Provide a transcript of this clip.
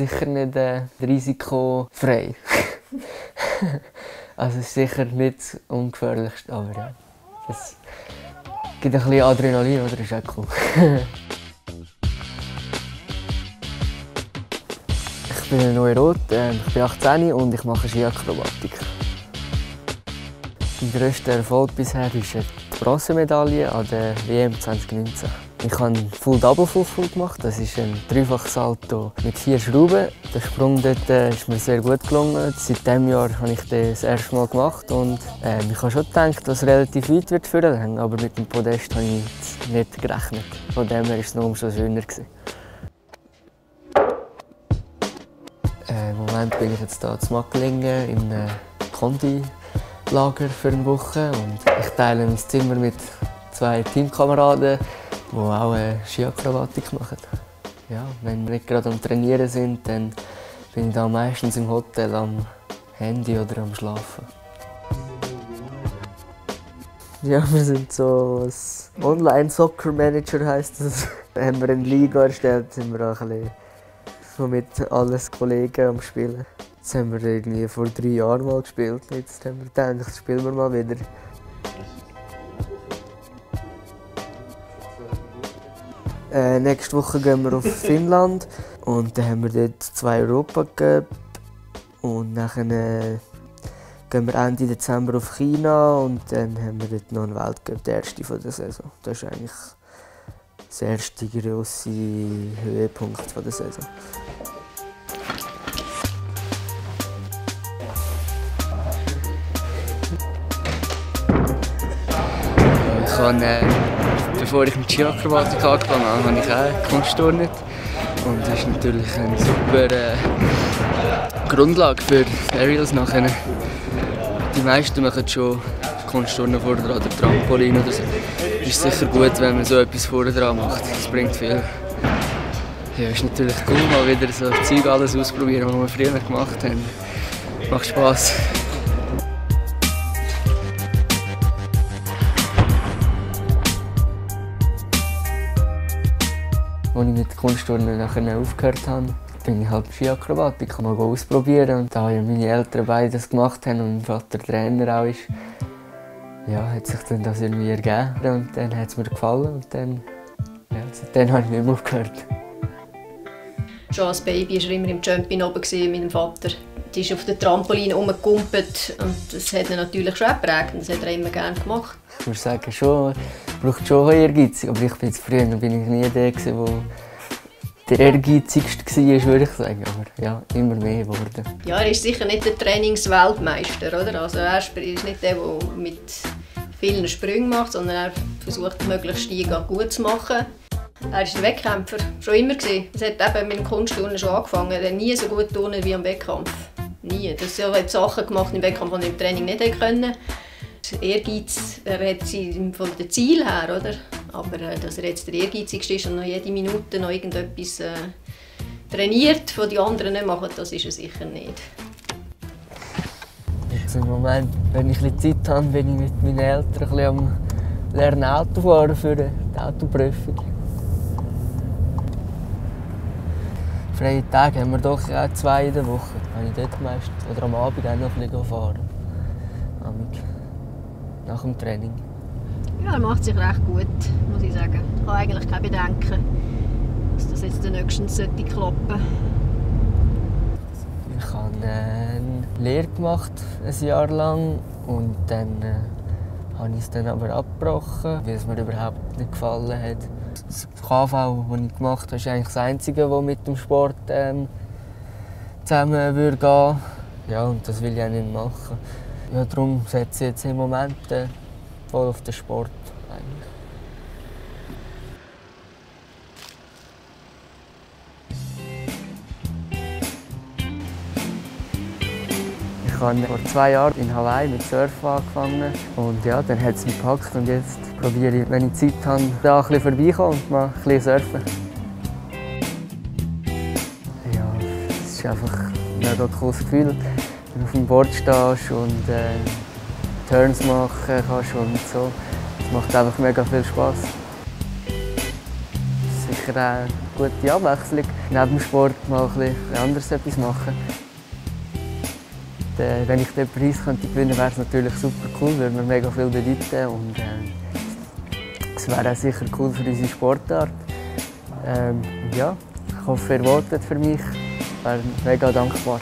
ist sicher nicht äh, risikofrei. also ist sicher nicht das ungefährlichste, aber ja. Es gibt ein bisschen Adrenalin, oder? Ist auch cool. ich bin Neurot, äh, ich bin 18 und ich mache Skiakrobatik. Mein grösster Erfolg bisher ist die Bronzemedaille an der WM 2019. Ich habe Full Double Full Full gemacht. Das ist ein dreifaches Salto mit vier Schrauben. Der Sprung dort äh, ist mir sehr gut gelungen. Seit diesem Jahr habe ich das, erste Mal gemacht und äh, ich habe schon gedacht, dass es relativ weit wird führen, aber mit dem Podest habe ich nicht gerechnet. Von dem her war es noch umso schöner. Äh, Im Moment bin ich jetzt hier in Macklingen im äh, Kondi Lager für eine Woche und ich teile mein Zimmer mit zwei Teamkameraden, die auch äh, Skiakrobatik machen. Ja, wenn wir nicht gerade am Trainieren sind, dann bin ich da meistens im Hotel am Handy oder am Schlafen. Ja, wir sind so ein Online-Soccer-Manager heisst das. Da haben wir eine Liga erstellt, sind wir auch ein bisschen so mit allen Kollegen am Spielen. Das haben wir irgendwie vor drei Jahren mal gespielt. Jetzt haben wir gedacht, das spielen wir mal wieder. Äh, nächste Woche gehen wir auf Finnland und dann haben wir dort zwei Europa Cup und dann äh, gehen wir Ende Dezember auf China und dann haben wir dort noch einen Weltcup, der erste von der Saison. Das ist eigentlich der erste grosse Höhepunkt der Saison. Ich habe, äh, bevor ich mit Skiakrobatik angefangen habe, habe ich auch Kunstturnen. Und das ist natürlich eine super äh, Grundlage für Aerials nachher. Die meisten machen schon Kunstturnen vorher dran oder Trampolin oder so. Es ist sicher gut, wenn man so etwas vorher dran macht. Das bringt viel. Ja, ist natürlich cool, mal wieder so Zeug alles ausprobieren, was wir früher gemacht haben. Macht Spass. Als ich mit Kunstturnen nachher aufgehört habe, bin ich halt Skiakrobatik mal ausprobieren. Und da ja meine Eltern beides gemacht haben und mein Vater Trainer auch ist, ja, hat sich dann das irgendwie ergeben. Und dann hat es mir gefallen und dann, ja, seitdem habe ich nicht mehr aufgehört. Schon als Baby war er immer im Jumping oben mit dem Vater. Die ist auf der Trampolin rumgekumpelt und das hat ihn natürlich schon geprägt das hat er immer gerne gemacht. Ich muss sagen, schon, braucht schon Ehrgeiz, aber ich bin früher bin ich nie der, der der ehrgeizigste war, würde ich sagen. Aber ja, immer mehr geworden. Ja, er ist sicher nicht der Trainingsweltmeister, oder? Also er ist nicht der, der mit vielen Sprüngen macht, sondern er versucht, möglichst Stiege gut zu machen. Er war ein Wettkämpfer, schon immer. Es hat eben mit dem Kunstturnen schon angefangen. Er hat nie so gut turnen wie am Wettkampf. Nie. Das hat Sachen gemacht im Wettkampf, die er im Training nicht können. Ehrgeiz, hat sie von den Ziel her, oder? Aber äh, dass er jetzt der Ehrgeizigste ist und noch jede Minute noch irgendetwas äh, trainiert, was die anderen nicht machen, das ist er sicher nicht. Jetzt im Moment, wenn ich ein Zeit habe, bin ich mit meinen Eltern ein am Lernen Autofahren für die Autoprüfung. Freie Tage haben wir doch auch zwei in der Woche. Habe ich dort meist, oder am Abend auch noch ein bisschen fahren. Nach dem Training. Ja, er macht sich recht gut, muss ich sagen. Ich habe eigentlich keine Bedenken, dass das jetzt nächstens sollte klappen Ich habe eine Lehre gemacht, ein Jahr lang. Und dann äh, habe ich es dann aber abgebrochen, weil es mir überhaupt nicht gefallen hat. Das KV, das ich gemacht habe, ist eigentlich das Einzige, das mit dem Sport ähm, zusammen würde gehen Ja, und das will ich auch nicht machen. Ja, darum setze ich jetzt im Moment äh, voll auf den Sport. Eigentlich. Ich habe vor zwei Jahren in Hawaii mit Surfen angefangen und ja, dann hat es mich gepackt und jetzt probiere ich, wenn ich Zeit habe, da ein bisschen vorbeikommen und mal ein bisschen surfen. Ja, es ist einfach ein mega cooles Gefühl wenn du auf dem Board stehst und äh, Turns machen kannst und so. Es macht einfach mega viel Spaß. Sicher eine gute Abwechslung. Neben dem Sport mal ein bisschen anderes etwas machen. Wenn ich den Preis könnte gewinnen wäre es natürlich super cool, würde mir mega viel bedeuten und äh, es wäre auch sicher cool für unsere Sportart. Ähm, ja, ich hoffe, ihr votet für mich. Ich wäre mega dankbar.